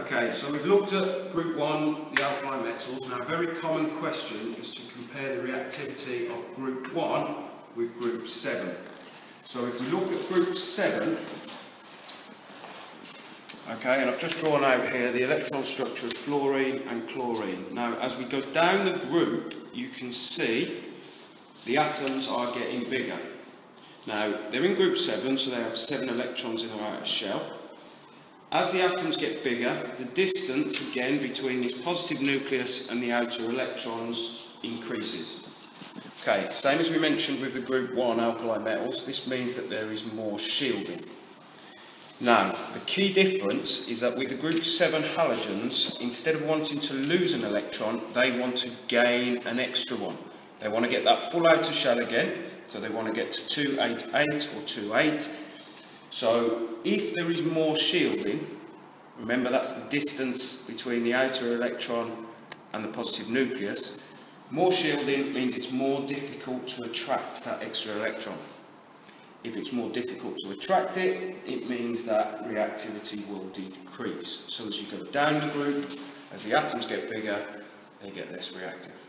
Okay, so we've looked at group one, the alkali metals. Now, a very common question is to compare the reactivity of group one with group seven. So if we look at group seven, okay, and I've just drawn out here the electron structure of fluorine and chlorine. Now, as we go down the group, you can see the atoms are getting bigger. Now, they're in group 7, so they have 7 electrons in their outer shell. As the atoms get bigger, the distance, again, between this positive nucleus and the outer electrons increases. Okay, same as we mentioned with the group 1 alkali metals, this means that there is more shielding. Now, the key difference is that with the group 7 halogens, instead of wanting to lose an electron, they want to gain an extra one. They want to get that full outer shell again, so they want to get to 288 or 28. So if there is more shielding, remember that's the distance between the outer electron and the positive nucleus, more shielding means it's more difficult to attract that extra electron. If it's more difficult to attract it, it means that reactivity will decrease. So as you go down the group, as the atoms get bigger, they get less reactive.